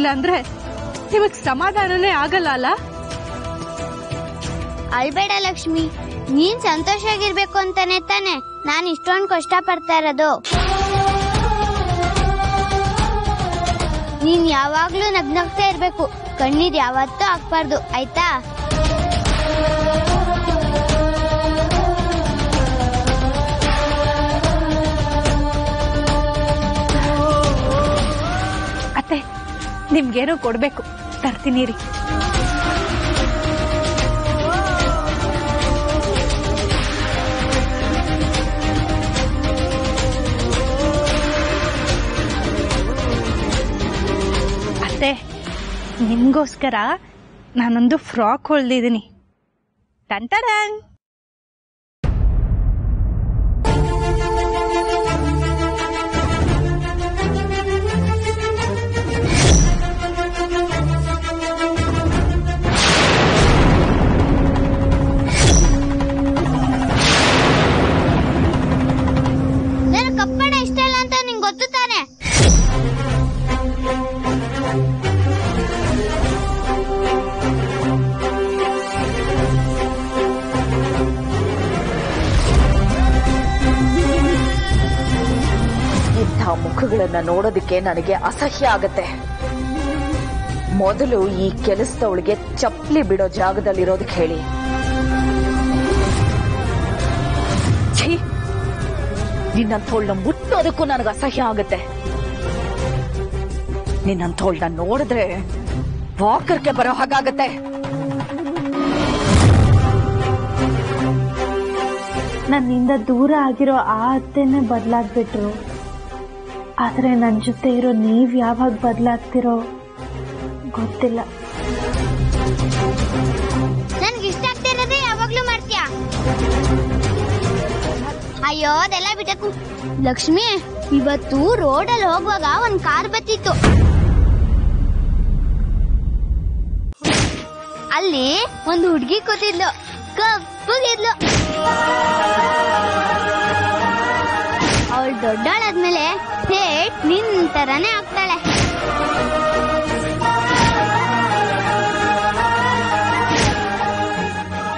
ಆಗ್ಲಿಲ್ಲ ಅಂದ್ರೆ ನಿಮಗ್ ಸಮಾಧಾನನೇ ಆಗಲ್ಲ ಅಲ್ಲ? ಅಲ್ಬೇಡ ಲಕ್ಷ್ಮಿ, ನೀನ್ ಸಂತೋಷವಾಗಿರ್ಬೇಕು ಅಂತಾನೆ ತಾನೆ. ನಾನ್ ಇಷ್ಟೊಂದು ಕಷ್ಟ ಪಡ್ತಾ ಇರೋದು. ನೀನ್ ಯಾವಾಗ್ಲೂ ನಗ್ನಗ್ತಾ ಇರ್ಬೇಕು. ಕಣ್ಣೀರ್ ಯಾವತ್ತೂ ಹಾಕ್ಬಾರ್ದು, ಆಯ್ತಾ? ನಿಮ್ಗೇನೋ ಕೊಡ್ಬೇಕು. ತರ್ತೀನಿ ರೀ ನಿಮ್ಗೋಸ್ಕರ ನಾನೊಂದು ಫ್ರಾಕ್ ಹೊಲ್ದಿದ್ದೀನಿ. ಟಂಟಡನ್ ಮುಖಗಳನ್ನ ನೋಡೋದಕ್ಕೆ ನನಗೆ ಅಸಹ್ಯ ಆಗತ್ತೆ. ಮೊದಲು ಈ ಕೆಲಸದವಳಿಗೆ ಚಪ್ಪಲಿ ಬಿಡೋ ಜಾಗದಲ್ಲಿರೋದಕ್ಕೆ ಹೇಳಿ. ಛೀ! ನಿನ್ನಂಥವಳನ್ನ ಮುಟ್ಟೋದಕ್ಕೂ ನನಗೆ ಅಸಹ್ಯ ಆಗತ್ತೆ. ನಿನ್ನಂಥವಳನ್ನ ನೋಡಿದ್ರೆ ವಾಕರ್ಗೆ ಬರೋ ಹಾಗಾಗತ್ತೆ. ನನ್ನಿಂದ ದೂರ ಆಗಿರೋ ಆ ಅತ್ತೆನೇ ಬದಲಾಗ್ಬಿಟ್ರು. ಆದ್ರೆ ನನ್ನ ಜೊತೆ ಇರೋ ನೀವು ಯಾವಾಗ ಬದಲಾಗ್ತಿರೋ ಗೊತ್ತಿಲ್ಲ. ನನ್ಗೆ ಇಷ್ಟ ಅಯ್ಯೋ, ಅದೆಲ್ಲ ಬಿಟ್ಟಕು ಲಕ್ಷ್ಮಿ, ಇವತ್ತು ರೋಡಲ್ಲಿ ಹೋಗುವಾಗ ಒಂದ್ ಕಾರ್ ಬತ್ತಿತ್ತು ಅಲ್ಲಿ ಒಂದು ಹುಡುಗಿ ಕೂತಿದ್ಲು. ಕಪ್ಪಗಿದ್ಲು ಅವಳು ದೊಡ್ಡ ನಿನ್ ತರನೇ ಆಗ್ತಾಳೆ.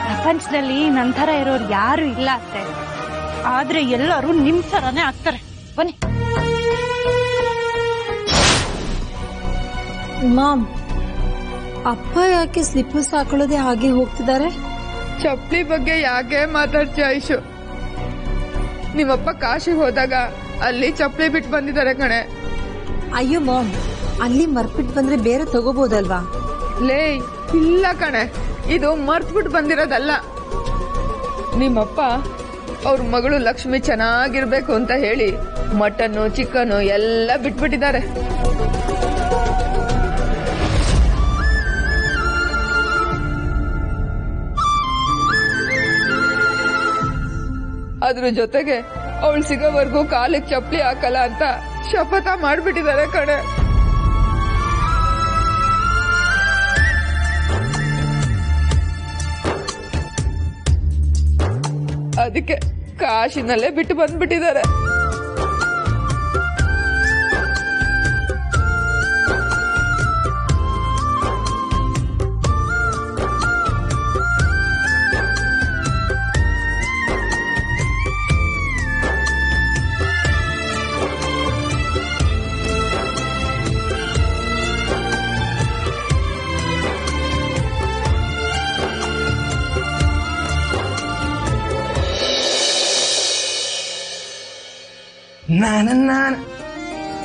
ಪ್ರಪಂಚದಲ್ಲಿ ನಂತರ ಇರೋರು ಯಾರು ಇಲ್ಲ ಅತ್ತೆ. ಆದ್ರೆ ಎಲ್ಲರೂ ನಿಮ್ ತರನೇ ಆಗ್ತಾರೆ. ಬನ್ನಿ. ಮಾಮ್ ಅಪ್ಪ ಯಾಕೆ ಸ್ಲಿಪ್ಪರ್ಸ್ ಹಾಕೊಳ್ಳೋದೇ ಹಾಗೆ ಹೋಗ್ತಿದ್ದಾರೆ? ಚಪ್ಪಲಿ ಬಗ್ಗೆ ಯಾಕೆ ಮಾತಾಡ್ತೀಯ ಐಶು? ನಿಮ್ಮಪ್ಪ ಕಾಶಿಗೆ ಹೋದಾಗ ಅಲ್ಲಿ ಚಪ್ಪಲಿ ಬಿಟ್ಟು ಬಂದಿದ್ದಾರೆ ಕಣೆ. ಅಯ್ಯೋ ಮಾಮ್ ಅಲ್ಲಿ ಮರ್ಪಿಟ್ ಬಂದ್ರೆ ಬೇರೆ ತಗೋಬಹುದಲ್ವಾ ಲೇ ಇಲ್ಲ ಕಣೆ. ಇದು ಮರ್ತ್ಬಿಟ್ಟು ಬಂದಿರೋದಲ್ಲ. ನಿಮ್ಮಪ್ಪ ಅವ್ರ ಮಗಳು ಲಕ್ಷ್ಮಿ ಚೆನ್ನಾಗಿರ್ಬೇಕು ಅಂತ ಹೇಳಿ ಮಟನ್ನು ಚಿಕನ್ನು ಎಲ್ಲ ಬಿಟ್ಬಿಟ್ಟಿದ್ದಾರೆ. ಅದ್ರ ಜೊತೆಗೆ ಅವಳು ಸಿಗೋವರೆಗೂ ಕಾಲಿಗೆ ಚಪ್ಪಲಿ ಹಾಕಲ್ಲ ಅಂತ ಶಪಥ ಮಾಡ್ಬಿಟ್ಟಿದ್ದಾರೆ ಕಣೆ. ಅದಕ್ಕೆ ಕಾಶಿನಲ್ಲೇ ಬಿಟ್ಟು ಬಂದ್ಬಿಟ್ಟಿದ್ದಾರೆ. ನಾನ ನಾನ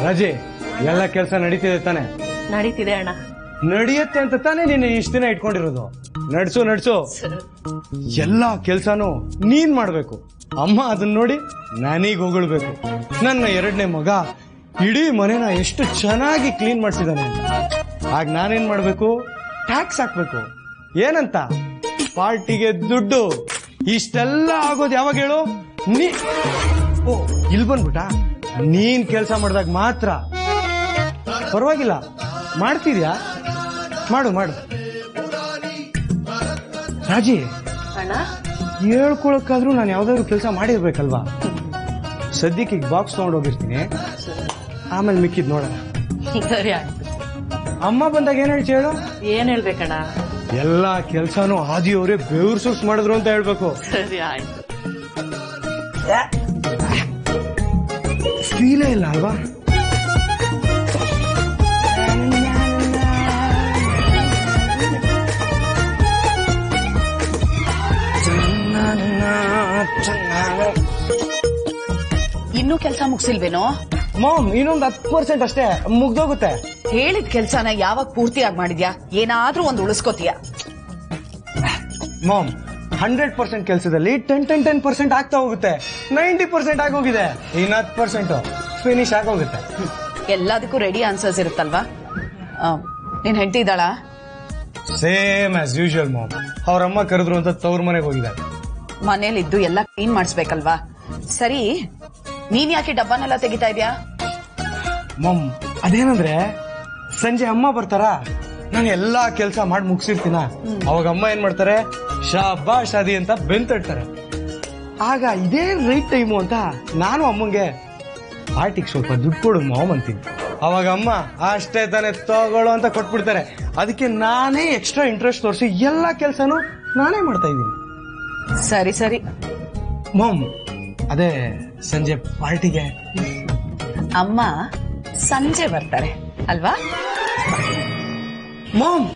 ರಜೆ ಎಲ್ಲ ಕೆಲಸ ನಡೀತಿದೆ ತಾನೆ. ನಡೀತಿದೆ ಅಣ್ಣ. ನಡೆಯುತ್ತೆ ಅಂತ ತಾನೇ ನೀನು ಇಷ್ಟು ದಿನ ಇಟ್ಕೊಂಡಿರೋದು. ನಡ್ಸು ನಡ್ಸು. ಎಲ್ಲ ಕೆಲಸನೂ ನೀನ್ ಮಾಡ್ಬೇಕು. ಅಮ್ಮ ಅದನ್ನ ನೋಡಿ ನನಗ್ ಹೊಗಳ್ಬೇಕು. ನನ್ನ ಎರಡನೇ ಮಗ ಇಡೀ ಮನೆನ ಎಷ್ಟು ಚೆನ್ನಾಗಿ ಕ್ಲೀನ್ ಮಾಡ್ಸಿದಾನೆ. ಆಗ ನಾನೇನ್ ಮಾಡ್ಬೇಕು? ಟ್ಯಾಕ್ಸ್ ಹಾಕ್ಬೇಕು. ಏನಂತ? ಪಾರ್ಟಿಗೆ ದುಡ್ಡು. ಇಷ್ಟೆಲ್ಲ ಆಗೋದು ಯಾವಾಗ ಹೇಳು? ನೀ ಓ. ಇಲ್ಲಿ ಬಂದ್ಬಿಟ್ಟ? ನೀನ್ ಕೆಲಸ ಮಾಡಿದಾಗ ಮಾತ್ರ. ಪರವಾಗಿಲ್ಲ. ಮಾಡ್ತಿದ್ಯಾ? ಮಾಡು ಮಾಡು. ರಾಜಿ ಹೇಳ್ಕೊಳಕ್ಕಾದ್ರೂ ನಾನು ಯಾವ್ದಾದ್ರು ಕೆಲಸ ಮಾಡಿರ್ಬೇಕಲ್ವಾ? ಸದ್ಯಕ್ಕೆ ಈಗ ಬಾಕ್ಸ್ ತಗೊಂಡು ಹೋಗಿರ್ತೀನಿ ಆಮೇಲೆ ಮಿಕ್ಕಿದ್ ನೋಡೋಣ. ಸರಿ ಆಯ್ತು. ಅಮ್ಮ ಬಂದಾಗ ಏನ್ ಹೇಳ್ತಿ ಹೇಳು? ಏನ್ ಹೇಳ್ಬೇಕಣ್ಣ? ಎಲ್ಲಾ ಕೆಲ್ಸಾನು ಆದಿಯವರೇ ಬೆವ್ರು ಸುಸ್ ಮಾಡಿದ್ರು ಅಂತ ಹೇಳ್ಬೇಕು. ಸರಿ ಆಯ್ತು. ಫೀಲೇ ಇಲ್ಲ ಅಲ್ವಾ ಇನ್ನೂ ಕೆಲಸ ಮುಗಿಸಿಲ್ವೇನೋ? ಮಾಮ್ ಇನ್ನೊಂದ್ ಹತ್ತು ಪರ್ಸೆಂಟ್ ಅಷ್ಟೇ ಮುಗ್ದೋಗುತ್ತೆ. ಹೇಳಿದ ಕೆಲಸನ ಯಾವಾಗ ಪೂರ್ತಿಯಾಗಿ ಮಾಡಿದ್ಯಾ? ಏನಾದ್ರೂ ಒಂದು ಉಳಿಸ್ಕೋತೀಯ? ಮಾಮ್ ಹಂಡ್ರೆಡ್ ಪರ್ಸೆಂಟ್ ಕೆಲಸದಲ್ಲಿ ಟೆನ್ ಟೆನ್ ಟೆನ್ ಪರ್ಸೆಂಟ್ ಆಗ್ತಾ ಹೋಗುತ್ತೆ. ನೈಂಟಿ ಪರ್ಸೆಂಟ್ ಆಗೋಗಿದೆ ಇನ್ನು ಹತ್ತು ಪರ್ಸೆಂಟ್ ಫಿನಿಶ್ ಆಗೋಗುತ್ತೆ ಎಲ್ಲದಕ್ಕೂ ರೆಡಿ ಆನ್ಸರ್ಸ್ ಇರುತ್ತಲ್ವಾ? ನೀನ್ ಹೆಂಡತಿ ಇದ್ದಾಳ? Same as usual ma'am. ಅವ್ರ ಅಮ್ಮ ಕರೆದ್ರು ಅಂತ ತವ್ರ ಮನೆಗೆ ಹೋಗಿದ್ದಾರೆ. ಮನೇಲಿದ್ದು ಎಲ್ಲ ಕ್ಲೀನ್ ಮಾಡಿಸ್ಬೇಕಲ್ವಾ? ಸರಿ ನೀನ್ ಯಾಕೆ ಡಬ್ಬನೆಲ್ಲ ತೆಗಿತಾ ಇದ್ಯಾ? ಮಮ್ ಅದೇನಂದ್ರೆ ಸಂಜೆ ಅಮ್ಮ ಬರ್ತಾರ? ನಾನು ಎಲ್ಲಾ ಕೆಲಸ ಮಾಡಿ ಮುಗಿಸಿರ್ತೀನ? ಅವಾಗ ಅಮ್ಮ ಏನ್ ಮಾಡ್ತಾರೆ? ಶಾಬಾ ಶಾದಿ ಅಂತ ಬೆಂತಡ್ತಾರೆ. ಆಗ ಇದೇ ರೈಟ್ ಟೈಮು ಅಂತ ನಾನು ಅಮ್ಮಂಗೆ ಪಾರ್ಟಿಗೆ ಸ್ವಲ್ಪ ದುಡ್ಡು ಕೊಡು ಮಾಮ್ ಅಂತೀನಿ. ಅವಾಗ ಅಮ್ಮ ಅಷ್ಟೇ ತಾನೇ ತಗೊಳ್ಳೋ ಅಂತ ಕೊಟ್ಬಿಡ್ತಾರೆ. ಅದಕ್ಕೆ ನಾನೇ ಎಕ್ಸ್ಟ್ರಾ ಇಂಟ್ರೆಸ್ಟ್ ತೋರಿಸಿ ಎಲ್ಲ ಕೆಲಸನೂ ನಾನೇ ಮಾಡ್ತಾ ಇದ್ದೀನಿ. ಸರಿ ಸರಿ. ಮಾಮ್ ಅದೇ ಸಂಜೆ ಪಾರ್ಟಿಗೆ. ಅಮ್ಮ ಸಂಜೆ ಬರ್ತಾರೆ ಅಲ್ವಾ? ಮಾಮ್!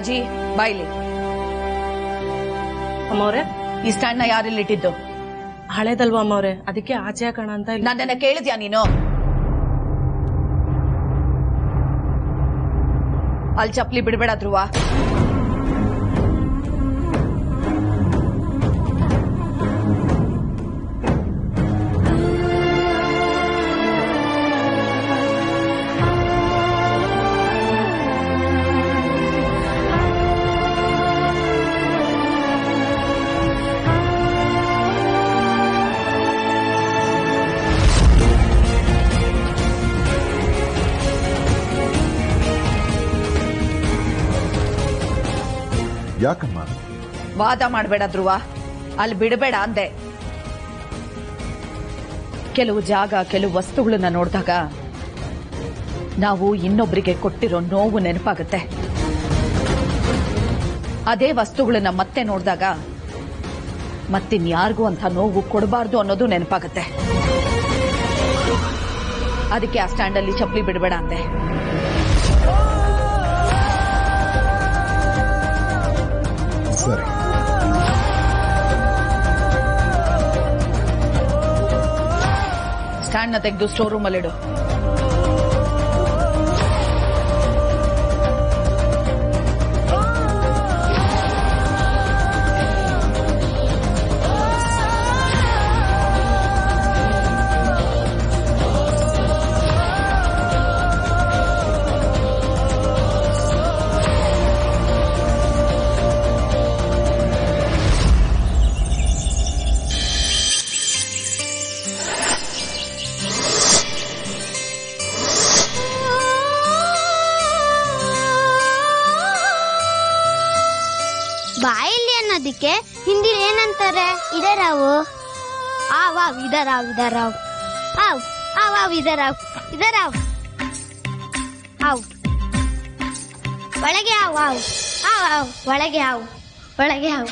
ರಾಜಿ ಬಾಯ್ಲಿ. ಅಮ್ಮವ್ರೆ ಈ ಸ್ಟ್ಯಾಂಡ್ನ ಯಾರಿಲ್ಲಿ ಇಟ್ಟಿದ್ದು? ಹಳೇದಲ್ವಾ ಅಮ್ಮವ್ರೆ? ಅದಕ್ಕೆ ಆಚೆ ಹಾಕೋಣ ಅಂತ ಇಲ್ಲಿ. ನನ್ನನ್ನ ಕೇಳಿದ್ಯಾ ನೀನು? ಅಲ್ಲಿ ಚಪ್ಲಿ ಬಿಡಬೇಡ ಧ್ರುವ. ಯಾಕಮ್ಮ? ವಾದ ಮಾಡಬೇಡ ಧ್ರುವ. ಅಲ್ಲಿ ಬಿಡಬೇಡ ಅಂದೆ. ಕೆಲವು ಜಾಗ, ಕೆಲವು ವಸ್ತುಗಳನ್ನ ನೋಡಿದಾಗ ನಾವು ಇನ್ನೊಬ್ಬರಿಗೆ ಕೊಟ್ಟಿರೋ ನೋವು ನೆನಪಾಗುತ್ತೆ. ಅದೇ ವಸ್ತುಗಳನ್ನ ಮತ್ತೆ ನೋಡಿದಾಗ ಮತ್ತಿನ್ಯಾರಿಗೂ ಅಂತ ನೋವು ಕೊಡಬಾರ್ದು ಅನ್ನೋದು ನೆನಪಾಗುತ್ತೆ. ಅದಕ್ಕೆ ಆ ಸ್ಟ್ಯಾಂಡಲ್ಲಿ ಚಪ್ಪಲಿ ಬಿಡಬೇಡ ಅಂದೆ. ಸರಿ ಸ್ಟ್ಯಾಂಡ್ನ ತೆಗೆದು ಸ್ಟೋರ್ ರೂಮಲ್ಲಿಡು ಬಾಯಲ್ಲಿ ಅನ್ನೋದಿಕ್ಕೆ ಹಿಂದಿ ಏನಂತಾರೆ? ಇದರಾವು. ಆ ವಾವ್ ಇದರಾವ್ ಇದರಾವ್. ಆವ್ ಆ ವಾವ್ ಇದರಾವ್. ಇದರಾವ್. ಆವ್. ಒಳಗೆ ಆವ್ ಆವ್. ಆ ಆವ್. ಒಳಗೆ ಆವ್. ಒಳಗೆ ಆವ್.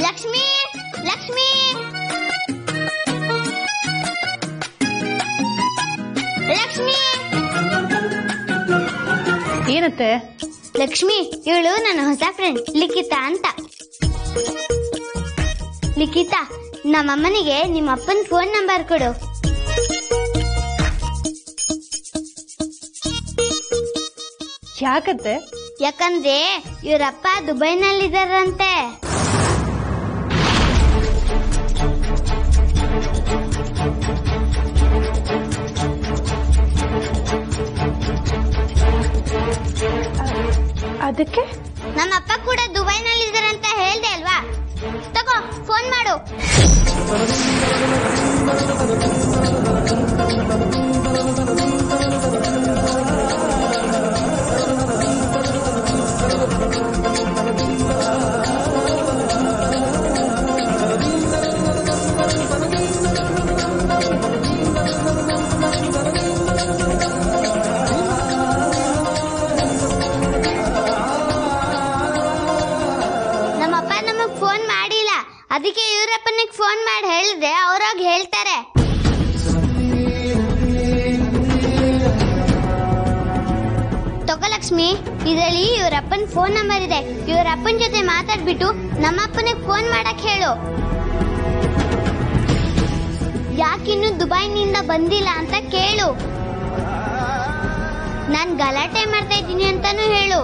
ಲಕ್ಷ್ಮಿ ಲಕ್ಷ್ಮಿ. ಲಕ್ಷ್ಮಿ. ಏನತ್ತೆ? ಲಕ್ಷ್ಮಿ ಇವಳು ನನ್ನ ಹೊಸ ಫ್ರೆಂಡ್ ಲಿಖಿತಾ ಅಂತ. ಲಿಖಿತಾ ನಮ್ಮಮ್ಮನಿಗೆ ನಿಮ್ಮ ಅಪ್ಪನ ಫೋನ್ ನಂಬರ್ ಕೊಡು. ಯಾಕತ್ತೆ ಯಾಕಂದ್ರೆ ಇವರಪ್ಪ ದುಬೈನಲ್ಲಿದ್ದಾರಂತೆ. ಅದಕ್ಕೆ? ನಮ್ಮ ಅಪ್ಪ ಕೂಡ ದುಬೈನಲ್ಲಿದ್ದಾರಂತ ಹೇಳ್ದೆ ಅಲ್ವಾ? ತಗೋ ಫೋನ್ ಮಾಡು. ಯಾಕಿನ್ನು ದುಬೈನಿಂದ ಬಂದಿಲ್ಲ ಅಂತ ಕೇಳು. ನಾನ್ ಗಲಾಟೆ ಮಾಡ್ತಾ ಇದ್ದೀನಿ ಅಂತಾನು ಹೇಳು.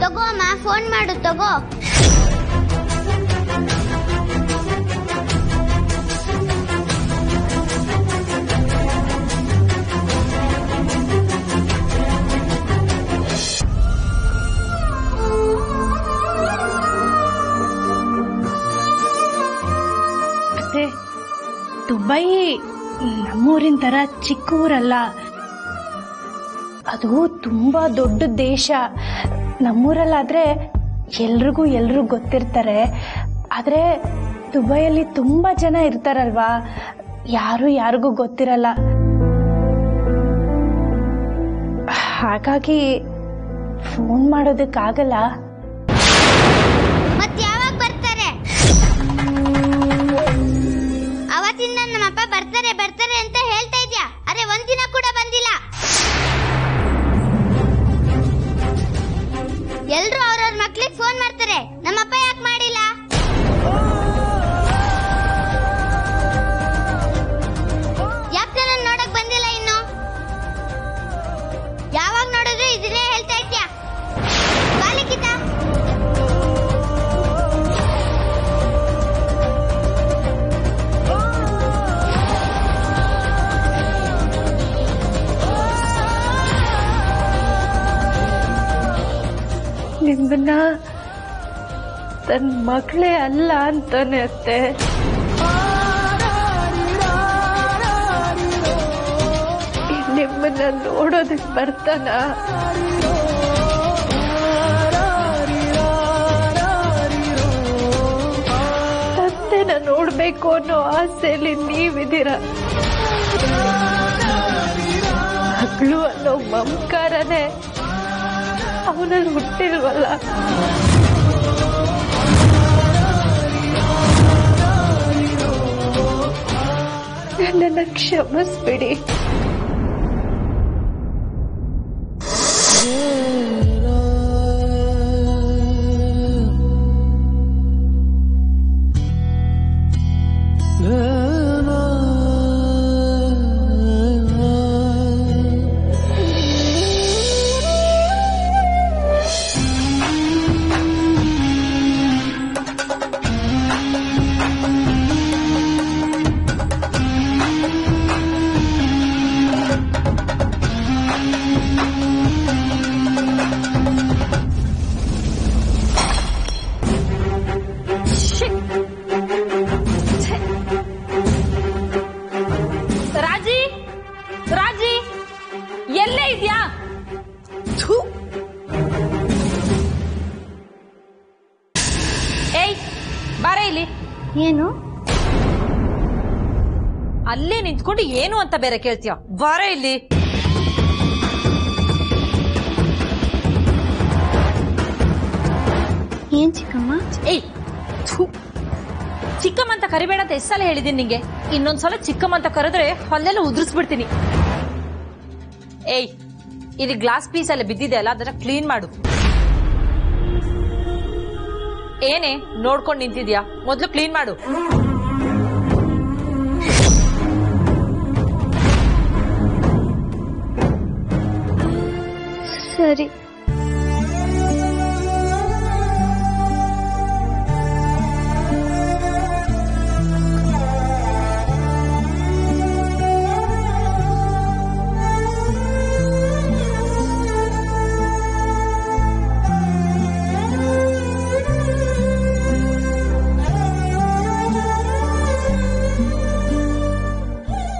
ತಗೋ ಅಮ್ಮ ಫೋನ್ ಮಾಡು, ತಗೋ. ದುಬೈ ನಮ್ಮೂರಿನ ತರ ಚಿಕ್ಕ ಊರಲ್ಲ ಅದು ತುಂಬಾ ದೊಡ್ಡ ದೇಶ. ನಮ್ಮೂರಲ್ಲಾದ್ರೆ ಎಲ್ರಿಗೂ ಎಲ್ರು ಗೊತ್ತಿರ್ತಾರೆ. ಆದ್ರೆ ದುಬೈಯಲ್ಲಿ ತುಂಬಾ ಜನ ಇರ್ತಾರಲ್ವಾ? ಯಾರು ಯಾರಿಗೂ ಗೊತ್ತಿರಲ್ಲ. ಹಾಗಾಗಿ ಫೋನ್ ಮಾಡೋದಕ್ಕಾಗಲ್ಲ. ಬರ್ತಾರೆ ಬರ್ತಾರೆ ಅಂತ ಹೇಳ್ತಾ ಇದ್ಯಾ? ಅರೆ ಒಂದಿನ ಕೂಡ ಬಂದಿಲ್ಲ. ಎಲ್ರು ಅವ್ರವ್ರ ಮಕ್ಳಿಗೆ ಫೋನ್ ಮಾಡ್ತಾರೆ. ನಮ್ಮಪ್ಪ ಯಾಕೆ ಮಾಡಿಲ್ಲ? ಯಾಕೆ ನನ್ನ ನೋಡಕ್ ಬಂದಿಲ್ಲ ಇನ್ನು? ಯಾವಾಗ ನೋಡಿದ್ರು ಇದನ್ನೇ ನಿಮ್ಮನ್ನ ತನ್ನ ಮಕ್ಕಳೇ ಅಲ್ಲ ಅಂತಾನೆ ಅತ್ತೆ. ನಿಮ್ಮನ್ನ ನೋಡೋದಕ್ಕೆ ಬರ್ತಾನ? ತಂದೆನ ನೋಡ್ಬೇಕು ಅನ್ನೋ ಆಸೆಯಲ್ಲಿ ನೀವಿದ್ದೀರ? ಮಗಳು ಅನ್ನೋ ಮಮಕಾರನೇ ಅವನಲ್ಲಿ ಹುಟ್ಟಿಲ್ವಲ್ಲ ನನ್ನ ಕ್ಷಮಿಸ್ಬಿಡಿ. ಅಂತ ಬೇರೆ ಕೇಳ್ತೀಯ? ಬಾರ ಇಲ್ಲಿ. ಏನ್ ಚಿಕ್ಕಮ್ಮ? ಏಯ್ ಥು. ಚಿಕ್ಕಮ್ಮ ಅಂತ ಕರಿಬೇಡ ಅಂತ ಎಷ್ಟ್ ಸಲ ಹೇಳಿದೀನಿ ನಿಂಗೆ? ಇನ್ನೊಂದ್ಸಲ ಚಿಕ್ಕಮ್ಮ ಅಂತ ಕರೆದ್ರೆ ಅಲ್ಲೆಲ್ಲ ಉದುರಿಸ್ಬಿಡ್ತೀನಿ. ಏಯ್ ಇದು ಗ್ಲಾಸ್ ಪೀಸ್ ಎಲ್ಲ ಬಿದ್ದಿದೆ ಅಲ್ಲ ಅದನ್ನ ಕ್ಲೀನ್ ಮಾಡು. ಏನೇ ನೋಡ್ಕೊಂಡು ನಿಂತಿದ್ಯಾ? ಮೊದ್ಲು ಕ್ಲೀನ್ ಮಾಡು. ಸರಿ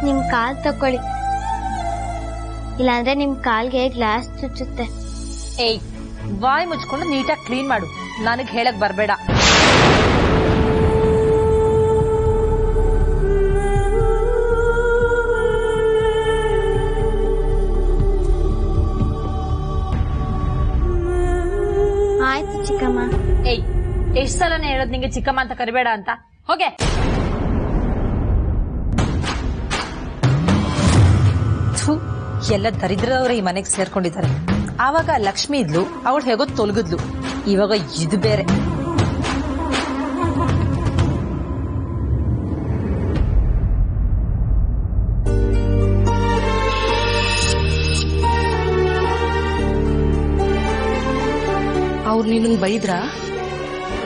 ನಿಮ್ ಕಾಲ್ ತಕೊಳ್ಳಿ ಇಲ್ಲಾಂದ್ರೆ ನಿಮ್ ಕಾಲ್ಗೆ ಗ್ಲಾಸ್ ಚುಚ್ಚುತ್ತೆ. ಏಯ್ ಬಾಯ್ ಮುಚ್ಕೊಂಡು ನೀಟಾಗಿ ಕ್ಲೀನ್ ಮಾಡು. ನನಗೆ ಹೇಳಕ್ ಬರಬೇಡ. ಆಯ್ತು ಚಿಕ್ಕಮ್ಮ. ಏಯ್ ಎಷ್ಟ್ ಸಲನೇ ಹೇಳೋದ್ ನಿಂಗೆ ಚಿಕ್ಕಮ್ಮ ಅಂತ ಕರಿಬೇಡ ಅಂತ? ಹೋಗೆ. ಎಲ್ಲ ದರಿದ್ರದವ್ರೆ ಈ ಮನೆಗೆ ಸೇರ್ಕೊಂಡಿದ್ದಾರೆ. ಆವಾಗ ಲಕ್ಷ್ಮಿ ಇದ್ಲು ಅವಳು ಹೇಗೋ ತೊಲಗಿದ್ಲು. ಇವಾಗ ಇದು ಬೇರೆ. ಅವ್ರು ನೀನು ಬೈದ್ರ?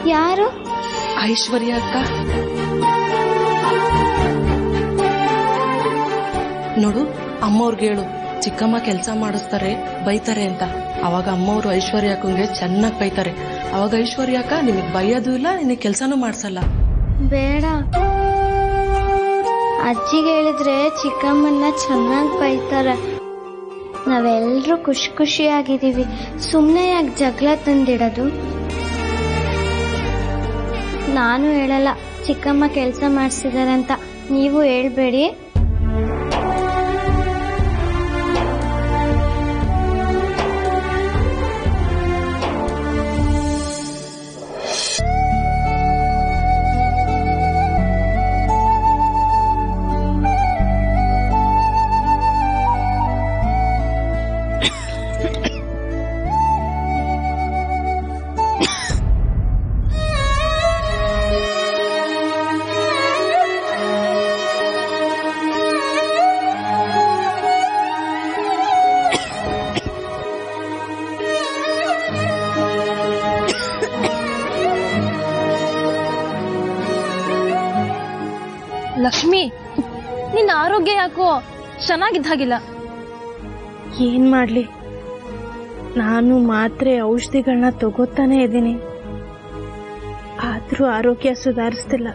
ಯಾರು? ಐಶ್ವರ್ಯ ಅಕ್ಕ. ನೋಡು ಅಮ್ಮವ್ರಿಗೆ ಹೇಳು. ಚಿಕ್ಕಮ್ಮ ಕೆಲಸ ಮಾಡಿಸ್ತಾರೆ, ಬೈತಾರೆ ಅಂತ. ಅವಾಗ ಅಮ್ಮವ್ರು ಐಶ್ವರ್ಯ ಚೆನ್ನಾಗಿ ಬೈತಾರೆ. ಅವಾಗ ಐಶ್ವರ್ಯ ಅಕ್ಕ ನಿನಗ್ ಬೈಯೋದು ಇಲ್ಲ, ನಿನಗೆ ಕೆಲಸನೂ ಮಾಡ್ಸಲ್ಲ. ಬೇಡ. ಅಜ್ಜಿಗೆ ಹೇಳಿದ್ರೆ ಚಿಕ್ಕಮ್ಮನ್ನ ಚೆನ್ನಾಗಿ ಬೈತಾರೆ. ನಾವೆಲ್ಲರೂ ಖುಷಿ ಖುಷಿಯಾಗಿದ್ದೀವಿ. ಸುಮ್ಮನೆ ಯಾಕೆ ಜಗಳ ತಂದಿಡೋದು? ನಾನು ಹೇಳಲ್ಲ, ಚಿಕ್ಕಮ್ಮ ಕೆಲಸ ಮಾಡಿಸಿದಾರೆ ಅಂತ. ನೀವು ಹೇಳ್ಬೇಡಿ. ಚೆನ್ನಾಗಿದ್ದ ಹಾಗಿಲ್ಲ. ಏನ್ ಮಾಡ್ಲಿ? ನಾನು ಮಾತ್ರೆ ಔಷಧಿಗಳನ್ನ ತಗೋತಾನೆ ಇದ್ದೀನಿ. ಆದ್ರೂ ಆರೋಗ್ಯ ಸುಧಾರಿಸ್ತಿಲ್ಲ.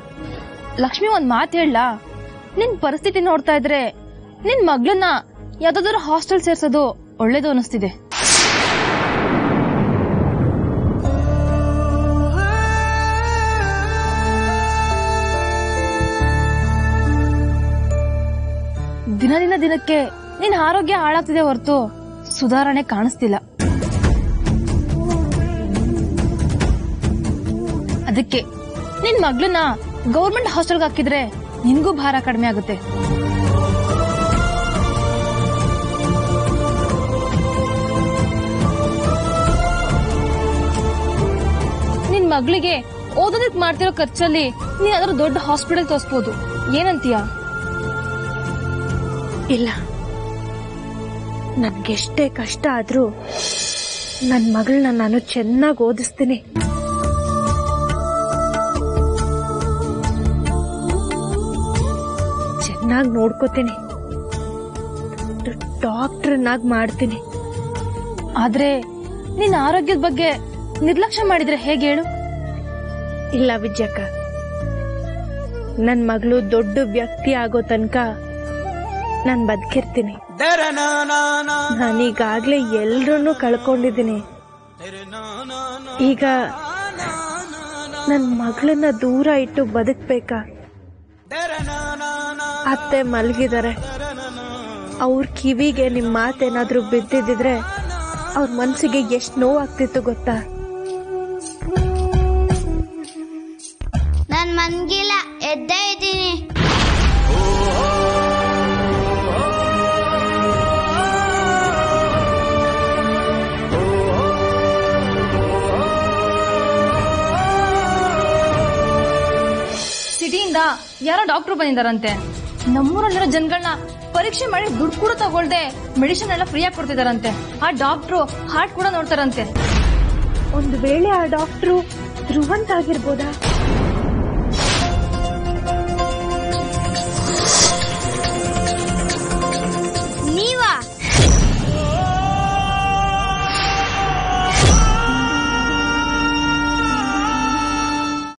ಲಕ್ಷ್ಮಿ ಒಂದ್ ಮಾತು ಹೇಳ ನಿನ್ ಪರಿಸ್ಥಿತಿ ನೋಡ್ತಾ ಇದ್ರೆ ನಿನ್ ಮಗಳನ್ನ ಯಾವ್ದಾದ್ರು ಹಾಸ್ಟೆಲ್ ಸೇರ್ಸೋದು ಒಳ್ಳೇದು ಅನಿಸ್ತಿದೆ. ದಿನ ದಿನ ದಿನಕ್ಕೆ ನಿನ್ ಆರೋಗ್ಯ ಹಾಳಾಗ್ತಿದೆ ಹೊರತು ಸುಧಾರಣೆ ಕಾಣಿಸ್ತಿಲ್ಲ. ಅದಕ್ಕೆ ನಿನ್ ಮಗಳನ್ನ ಗೌರ್ಮೆಂಟ್ ಹಾಸ್ಟೆಲ್ಗೆ ಹಾಕಿದ್ರೆ ನಿನ್ಗೂ ಭಾರ ಕಡಿಮೆ ಆಗುತ್ತೆ. ನಿನ್ ಮಗಳಿಗೆ ಓದೋದಕ್ಕೆ ಮಾಡ್ತಿರೋ ಖರ್ಚಲ್ಲಿ ನೀನ್ ಅದ್ರ ದೊಡ್ಡ ಹಾಸ್ಪಿಟಲ್ ತೋರಿಸ್ಬೋದು. ಏನಂತೀಯ? ಇಲ್ಲ. ನನ್ಗೆಷ್ಟೇ ಕಷ್ಟ ಆದ್ರೂ ನನ್ ಮಗಳನ್ನ ನಾನು ಚೆನ್ನಾಗಿ ಓದಿಸ್ತೀನಿ. ಚೆನ್ನಾಗಿ ನೋಡ್ಕೋತೀನಿ. ಡಾಕ್ಟ್ರನ್ನಾಗಿ ಮಾಡ್ತೀನಿ. ಆದ್ರೆ ನಿನ್ನ ಆರೋಗ್ಯದ ಬಗ್ಗೆ ನಿರ್ಲಕ್ಷ್ಯ ಮಾಡಿದ್ರೆ ಹೇಗೆ ಹೇಳು? ಇಲ್ಲ ವಿಜಯಕ್ಕ ನನ್ ಮಗಳು ದೊಡ್ಡ ವ್ಯಕ್ತಿ ಆಗೋ ತನಕ ನಾನ್ ಬದುಕಿರ್ತೀನಿ. ನಾನೀಗಾಗ್ಲೇ ಎಲ್ರೂ ಕಳ್ಕೊಂಡಿದ್ದೀನಿ. ಈಗ ನನ್ ಮಗಳನ್ನ ದೂರ ಇಟ್ಟು ಬದುಕ್ಬೇಕಾ? ಅತ್ತೆ ಮಲಗಿದ್ದಾರೆ ಅವ್ರ ಕಿವಿಗೆ ನಿಮ್ ಮಾತೇನಾದ್ರೂ ಬಿದ್ದಿದ್ರೆ ಅವ್ರ ಮನ್ಸಿಗೆ ಎಷ್ಟ್ ನೋವಾಗ್ತಿತ್ತು ಗೊತ್ತಾ? ನಾನು ಮನ್ಗಿಲ್ಲ ಎದ್ದೇ ಇದ್ದೀನಿ. ಯಾರೋ ಡಾಕ್ಟರ್ ಬಂದಿದ್ದಾರಂತೆ. ನಮ್ಮೂರಲ್ಲಿರೋ ಜನಗಳನ್ನ ಪರೀಕ್ಷೆ ಮಾಡಿ ದುಡ್ಡು ಕೂಡ ತಗೊಳ್ದೆ ಮೆಡಿಸಿನ್ ಎಲ್ಲ ಫ್ರೀಯಾಗಿ ಕೊಡ್ತಿದಾರಂತೆ ಆ ಡಾಕ್ಟ್ರು ಹಾರ್ಟ್ ಕೂಡ ನೋಡ್ತಾರಂತೆ. ಒಂದು ವೇಳೆ ಆ ಡಾಕ್ಟ್ರು ಧ್ರುವಂತ ಆಗಿರ್ಬೋದಾ?